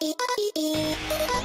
E e e e.